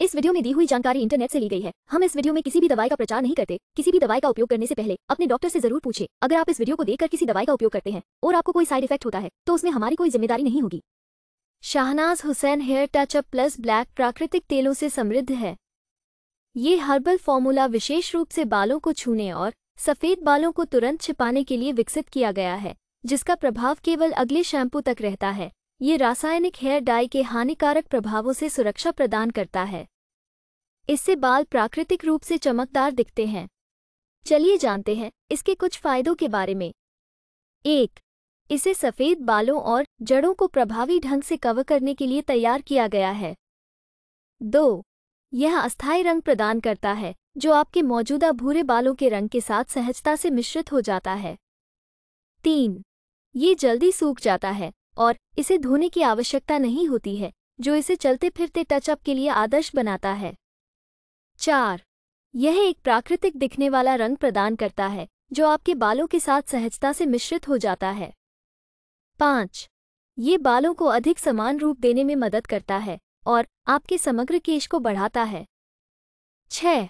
इस वीडियो में दी हुई जानकारी इंटरनेट से ली गई है। हम इस वीडियो में किसी भी दवाई का प्रचार नहीं करते। किसी भी दवाई का उपयोग करने से पहले अपने डॉक्टर से ज़रूर पूछे। अगर आप इस वीडियो को देखकर किसी दवाई का उपयोग करते हैं और आपको कोई साइड इफ़ेक्ट होता है तो उसमें हमारी कोई ज़िम्मेदारी नहीं होगी। Shahnaz Husain hair touch up plus black प्राकृतिक तेलों से समृद्ध है। ये हर्बल फॉर्मूला विशेष रूप से बालों को छूने और सफ़ेद बालों को तुरंत छिपाने के लिए विकसित किया गया है, जिसका प्रभाव केवल अगले शैम्पू तक रहता है। ये रासायनिक हेयर डाई के हानिकारक प्रभावों से सुरक्षा प्रदान करता है। इससे बाल प्राकृतिक रूप से चमकदार दिखते हैं। चलिए जानते हैं इसके कुछ फायदों के बारे में। एक, इसे सफ़ेद बालों और जड़ों को प्रभावी ढंग से कवर करने के लिए तैयार किया गया है। दो, यह अस्थायी रंग प्रदान करता है, जो आपके मौजूदा भूरे बालों के रंग के साथ सहजता से मिश्रित हो जाता है। तीन, ये जल्दी सूख जाता है और इसे धोने की आवश्यकता नहीं होती है, जो इसे चलते फिरते टचअप के लिए आदर्श बनाता है। चार, यह एक प्राकृतिक दिखने वाला रंग प्रदान करता है, जो आपके बालों के साथ सहजता से मिश्रित हो जाता है। पाँच, ये बालों को अधिक समान रूप देने में मदद करता है और आपके समग्र केश को बढ़ाता है। छह,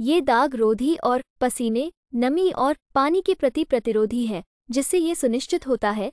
ये दाग रोधी और पसीने, नमी और पानी के प्रति प्रतिरोधी है, जिससे ये सुनिश्चित होता है